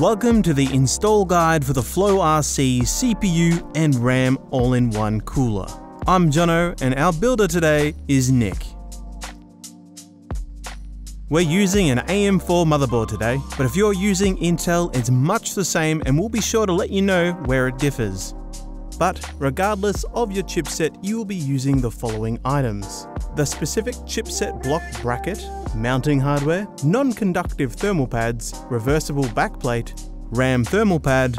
Welcome to the install guide for the Floe RC CPU and RAM all-in-one cooler. I'm Jono and our builder today is Nick. We're using an AM4 motherboard today, but if you're using Intel, it's much the same and we'll be sure to let you know where it differs. But regardless of your chipset, you will be using the following items. The specific chipset block bracket, mounting hardware, non-conductive thermal pads, reversible backplate, RAM thermal pad,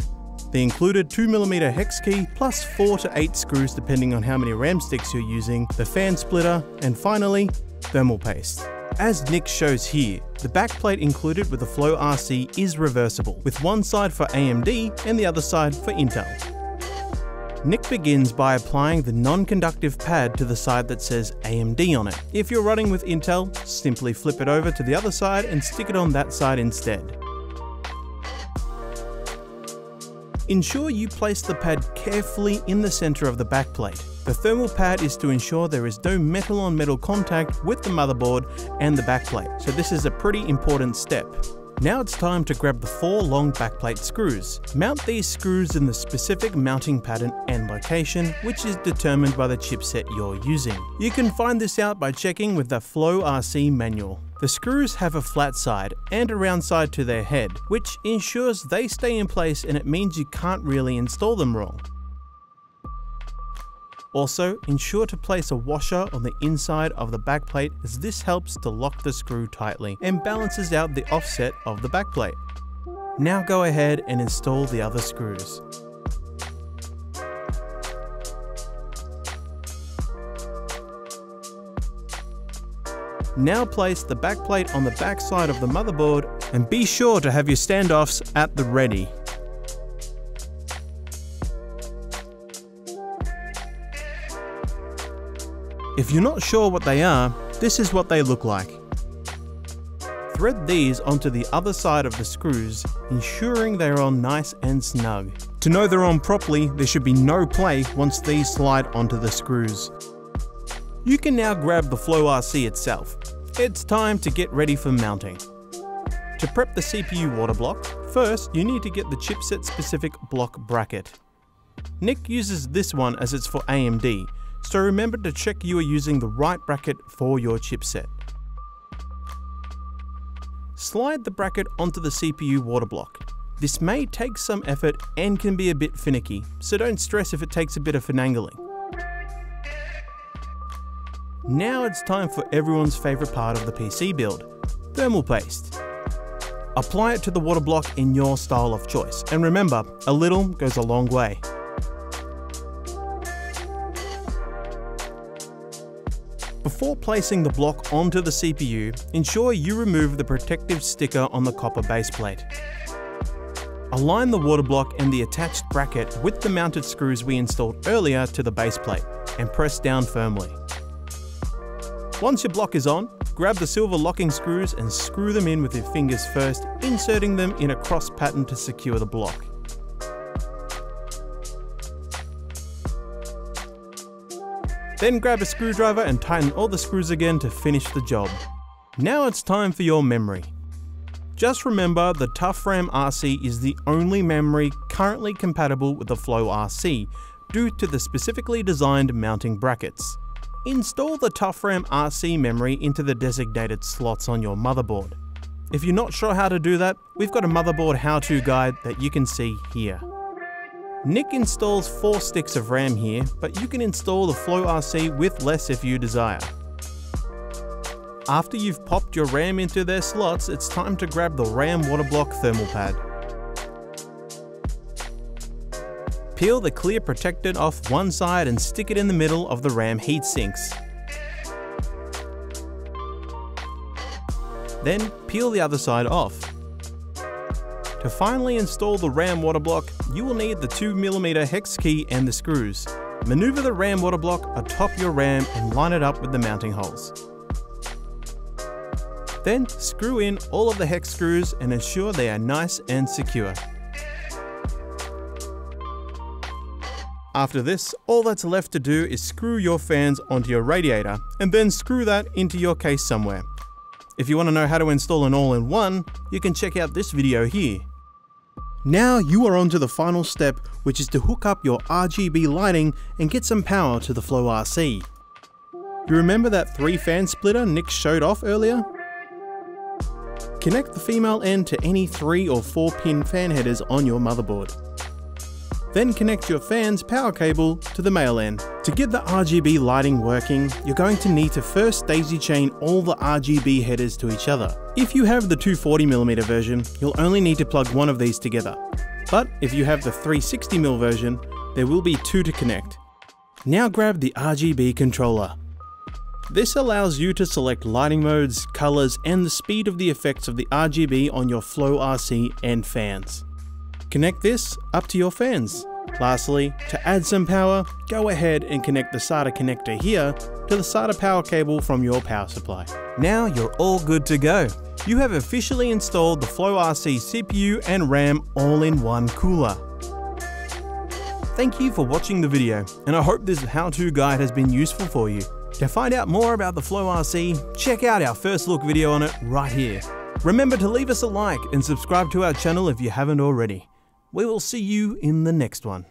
the included 2mm hex key plus 4 to 8 screws depending on how many RAM sticks you're using, the fan splitter, and finally, thermal paste. As Nick shows here, the backplate included with the Floe RC is reversible, with one side for AMD and the other side for Intel. Nick begins by applying the non-conductive pad to the side that says AMD on it. If you're running with Intel, simply flip it over to the other side and stick it on that side instead. Ensure you place the pad carefully in the center of the backplate. The thermal pad is to ensure there is no metal on metal contact with the motherboard and the backplate, so this is a pretty important step. Now it's time to grab the four long backplate screws. Mount these screws in the specific mounting pattern and location, which is determined by the chipset you're using. You can find this out by checking with the Floe RC manual. The screws have a flat side and a round side to their head, which ensures they stay in place and it means you can't really install them wrong. Also, ensure to place a washer on the inside of the backplate as this helps to lock the screw tightly and balances out the offset of the backplate. Now go ahead and install the other screws. Now place the backplate on the backside of the motherboard and be sure to have your standoffs at the ready. If you're not sure what they are, this is what they look like. Thread these onto the other side of the screws, ensuring they're on nice and snug. To know they're on properly, there should be no play once these slide onto the screws. You can now grab the Floe RC itself. It's time to get ready for mounting. To prep the CPU water block, first you need to get the chipset specific block bracket. Nick uses this one as it's for AMD, so remember to check you are using the right bracket for your chipset. Slide the bracket onto the CPU water block. This may take some effort and can be a bit finicky, so don't stress if it takes a bit of finagling. Now it's time for everyone's favourite part of the PC build, thermal paste. Apply it to the water block in your style of choice, and remember, a little goes a long way. Before placing the block onto the CPU, ensure you remove the protective sticker on the copper base plate. Align the water block and the attached bracket with the mounted screws we installed earlier to the base plate and press down firmly. Once your block is on, grab the silver locking screws and screw them in with your fingers first, inserting them in a cross pattern to secure the block. Then grab a screwdriver and tighten all the screws again to finish the job. Now it's time for your memory. Just remember the ToughRAM RC is the only memory currently compatible with the Floe RC due to the specifically designed mounting brackets. Install the ToughRAM RC memory into the designated slots on your motherboard. If you're not sure how to do that, we've got a motherboard how-to guide that you can see here. Nick installs 4 sticks of RAM here, but you can install the Floe RC with less if you desire. After you've popped your RAM into their slots, it's time to grab the RAM water block thermal pad. Peel the clear protector off one side and stick it in the middle of the RAM heat sinks. Then peel the other side off. To finally install the RAM water block, you will need the 2mm hex key and the screws. Maneuver the RAM water block atop your RAM and line it up with the mounting holes. Then screw in all of the hex screws and ensure they are nice and secure. After this, all that's left to do is screw your fans onto your radiator and then screw that into your case somewhere. If you want to know how to install an all-in-one, you can check out this video here. Now you are on to the final step, which is to hook up your RGB lighting and get some power to the Floe RC. You remember that 3 fan splitter Nick showed off earlier? Connect the female end to any 3 or 4 pin fan headers on your motherboard. Then connect your fan's power cable to the male end. To get the RGB lighting working, you're going to need to first daisy chain all the RGB headers to each other. If you have the 240mm version, you'll only need to plug one of these together. But if you have the 360mm version, there will be two to connect. Now grab the RGB controller. This allows you to select lighting modes, colours and the speed of the effects of the RGB on your Floe RC and fans. Connect this up to your fans. Lastly, to add some power, go ahead and connect the SATA connector here to the SATA power cable from your power supply. Now you're all good to go. You have officially installed the Floe RC CPU and RAM all in one cooler. Thank you for watching the video, and I hope this how-to guide has been useful for you. To find out more about the Floe RC, check out our first look video on it right here. Remember to leave us a like and subscribe to our channel if you haven't already. We will see you in the next one.